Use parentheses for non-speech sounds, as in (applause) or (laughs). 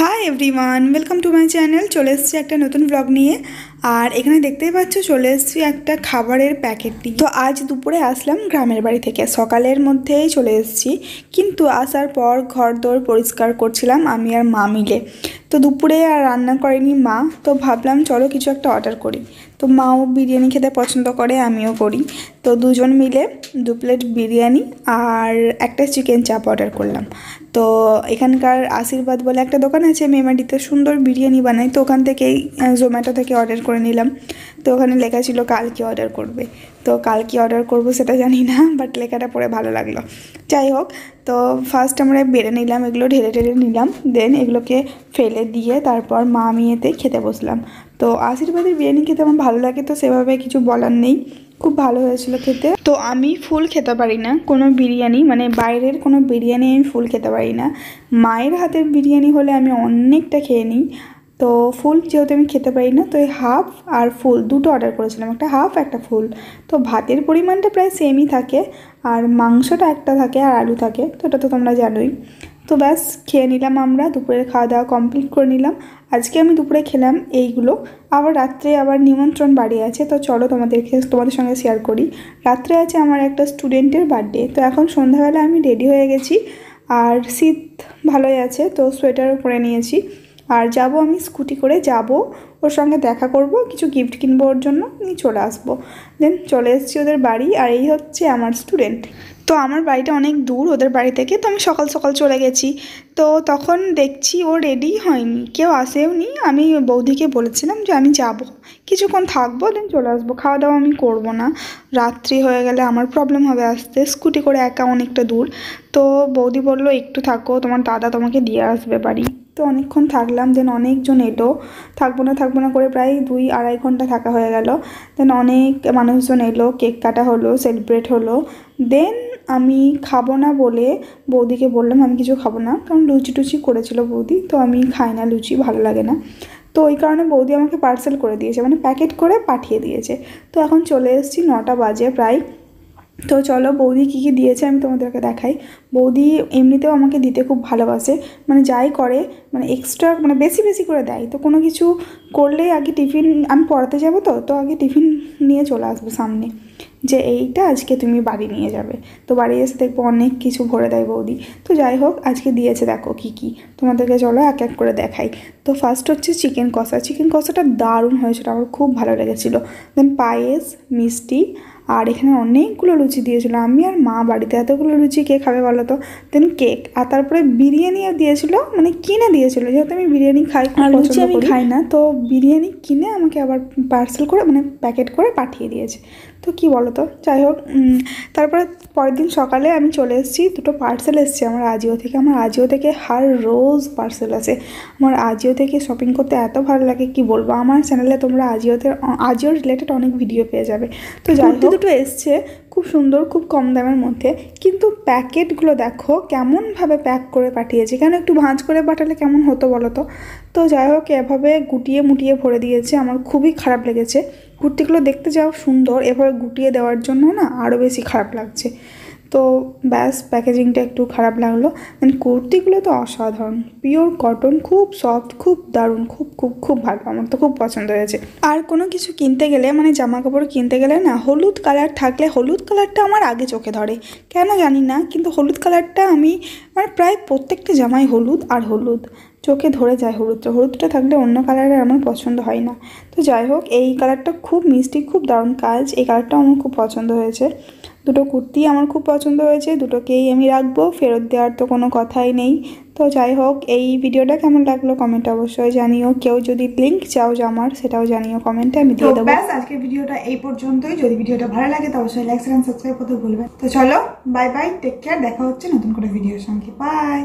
Hi everyone welcome to my channel চলে এসেছি একটা নতুন ব্লগ নিয়ে। আর এখানে দেখতেই পাচ্ছ, চলে এসেছি একটা খাবারের প্যাকেট নিয়ে। তো আজ দুপুরে আসলাম গ্রামের বাড়ি থেকে। সকালের মধ্যেই চলে এসেছি। কিন্তু আসার পর ঘর দোর পরিষ্কার করছিলাম আমি আর মা মিলে। তো দুপুরে আর রান্না করেনি মা। তো ভাবলাম, চলো কিছু একটা অর্ডার করি। তো মাও বিরিয়ানি খেতে পছন্দ করে, আমিও করি। তো দুজন মিলে দু প্লেট বিরিয়ানি আর একটা চিকেন চাপ অর্ডার করলাম। তো এখানকার আশীর্বাদ বলে একটা দোকান আছে মেমারিতে সুন্দর বিরিয়ানি বানায় তো ওখান থেকেই জোম্যাটো থেকে অর্ডার করে নিলাম। তো ওখানে লেখা ছিল কালকে অর্ডার করবে। তো কালকে অর্ডার করব সেটা জানি না, (laughs) বাট লেখাটা পড়ে ভালো লাগল। যাই হোক, তো ফার্স্ট আমরা বেড়ে নিলাম, এগুলো ঢেলে ঢেলে নিলাম। দেন এগুলোকে ফেলে দিয়ে তারপর মা মিয়েতে খেতে বসলাম। তো আশীর্বাদের বিরিয়ানি খেতে আমার ভালো লাগে, তো সেভাবে কিছু বলার নেই। খুব ভালো হয়েছিল খেতে। তো আমি ফুল খেতে পারি না, কোনো বিরিয়ানি মানে বাইরের কোনো বিরিয়ানি আমি ফুল খেতে পারি না। মায়ের হাতের বিরিয়ানি হলে আমি অনেকটা খেয়ে নিই। তো ফুল যেহেতু আমি খেতে পারি না, তো এই হাফ আর ফুল দুটো অর্ডার করেছিলাম, একটা হাফ, একটা ফুল। তো ভাতের পরিমাণটা প্রায় সেমই থাকে, আর মাংসটা একটা থাকে আর আলু থাকে, তো এটা তো তোমরা জানোই। তো ব্যাস, খেয়ে নিলাম আমরা, দুপুরের খাওয়া দাওয়া কমপ্লিট করে নিলাম। আজকে আমি দুপুরে খেলাম এইগুলো। আবার রাত্রে আবার নিমন্ত্রণ বাড়ি আছে, তো চলো তোমাদেরকে, তোমাদের সঙ্গে শেয়ার করি। রাত্রে আছে আমার একটা স্টুডেন্টের বার্থডে তো এখন সন্ধ্যাবেলা আমি রেডি হয়ে গেছি। আর শীত ভালোই আছে, তো সোয়েটারও পরে নিয়েছি। আর যাব আমি স্কুটি করে, যাব ওর সঙ্গে দেখা করব, কিছু গিফট কিনবো ওর জন্য, নিয়ে চলে আসব। দেন চলে এসেছি ওদের বাড়ি, আর এই হচ্ছে আমার স্টুডেন্ট তো আমার বাড়িটা অনেক দূর ওদের বাড়ি থেকে, তো আমি সকাল সকাল চলে গেছি। তো তখন দেখছি ও রেডি হয়নি, কেউ আসেও নি। আমি বৌদিকে বলেছিলাম যে আমি যাব। কিছুক্ষণ থাকব দেন চলে আসব। খাওয়া দাওয়া আমি করব না। রাত্রি হয়ে গেলে আমার প্রবলেম হবে আসতে। স্কুটি করে একা অনেকটা দূর। তো বৌদি বলল, একটু থাকো, তোমার দাদা তোমাকে দিয়ে আসবে বাড়ি। তো অনেকক্ষণ থাকলাম দেন অনেকজন এলো। থাকব না থাকব না করে প্রায় দুই আড়াই ঘণ্টা থাকা হয়ে গেল। দেন অনেক মানুষজন এলো, কেক কাটা হলো সেলিব্রেট হলো। দেন আমি খাব না বলে বৌদিকে বললাম, আমি কিছু খাব না। কারণ লুচি টুচি করেছিল বৌদি, তো আমি খাই না লুচি, ভালো লাগে না। তো ওই কারণে বৌদি আমাকে পার্সেল করে দিয়েছে মানে প্যাকেট করে পাঠিয়ে দিয়েছে। তো এখন চলে এসেছি নটা বাজে প্রায়। তো চলো বৌদি কী কী দিয়েছে আমি তোমাদেরকে দেখাই। বৌদি এমনিতেও আমাকে দিতে খুব ভালোবাসে মানে যাই করে মানে এক্সট্রা মানে বেশি বেশি করে দেয়। তো কোনো কিছু করলে আগে টিফিন, আমি পড়াতে যাব তো তো আগে টিফিন নিয়ে চলে আসব সামনে। যে এইটা আজকে তুমি বাড়ি নিয়ে যাবে। তো বাড়ি এসে দেখব অনেক কিছু ভরে দেয় বৌদি। তো যাই হোক, আজকে দিয়েছে দেখো কী কী। তোমাদেরকে চলো এক এক করে দেখাই। তো ফার্স্ট হচ্ছে চিকেন কষা। চিকেন কষাটা দারুণ হয়েছিল, আমার খুব ভালো লেগেছিলো। দেন পায়েস, মিষ্টি আর এখানে অনেকগুলো লুচি দিয়েছিলো। আমি আর মা বাড়িতে এতগুলো লুচি কে খাবে বলো তো? দেন কেক আর তারপরে বিরিয়ানিও দিয়েছিল মানে কিনে দিয়েছিল। যেহেতু আমি বিরিয়ানি খাই আর লুচি আমি খাই না। তো বিরিয়ানি কিনে আমাকে আবার পার্সেল করে মানে প্যাকেট করে পাঠিয়ে দিয়েছে। তো কি বলো তো? যাই হোক তারপরে পরের দিন সকালে আমি চলে এসেছি। দুটো পার্সেল এসেছে আমার আজিও থেকে। আমার আজিও থেকে হার রোজ পার্সেল আছে আমার আজিও থেকে শপিং করতে এত ভালো লাগে কি বলব? আমার চ্যানেলে তোমরা আজিওতে আজিও রিলেটেড অনেক ভিডিও পেয়ে যাবে। তো যাই হোক দুটো এসছে খুব সুন্দর, খুব কম দামের মধ্যে। কিন্তু প্যাকেটগুলো দেখো কেমনভাবে প্যাক করে পাঠিয়েছে। কেন একটু ভাঁজ করে পাঠালে কেমন হতো বলো তো? তো যাই হোক, এভাবে গুটিয়ে মুটিয়ে ভরে দিয়েছে। আমার খুবই খারাপ লেগেছে। কুর্তিগুলো দেখতে যাও সুন্দর। এভাবে গুটিয়ে দেওয়ার জন্য না আরও বেশি খারাপ লাগছে। তো ব্যাস, প্যাকেজিংটা একটু খারাপ লাগল। দেন কুর্তিগুলো তো অসাধারণ। পিওর কটন খুব সফট খুব দারুণ, খুব খুব খুব ভালো। আমার তো খুব পছন্দ হয়েছে। আর কোনো কিছু কিনতে গেলে মানে জামা কাপড় কিনতে গেলে না, হলুদ কালার থাকলে হলুদ কালারটা আমার আগে চোখে ধরে। কেন জানি না, কিন্তু হলুদ কালারটা আমি মানে প্রায় প্রত্যেকটা জামাই হলুদ আর হলুদ। চোখে ধরে যায় হলুদটা। হলুদটা থাকলে অন্য কালারের আমার পছন্দ হয় না। তো যাই হোক, এই কালারটা খুব মিষ্টি, খুব দারুণ কাজ। এই কালারটাও আমার খুব পছন্দ হয়েছে। দুটো কুর্তি আমার খুব পছন্দ হয়েছে দুটোকেই আমি রাখব ফেরত দেওয়ার তো কোনো কথাই নেই। তো যাই হোক এই ভিডিওটা কেমন লাগল কমেন্ট অবশ্যই জানিও। কেউ যদি লিঙ্ক চাও আমার সেটাও জানিও কমেন্টে আমি দিয়ে দেবো। ব্যাস আজকের ভিডিওটা এই পর্যন্তই। যদি ভিডিওটা ভালো লাগে তো অবশ্যই লাইক সাবস্ক্রাইব করতে ভুলবেন তো চলো বাই বাই টেক কেয়ার দেখা হচ্ছে নতুন করে ভিডিওর সঙ্গে। বাই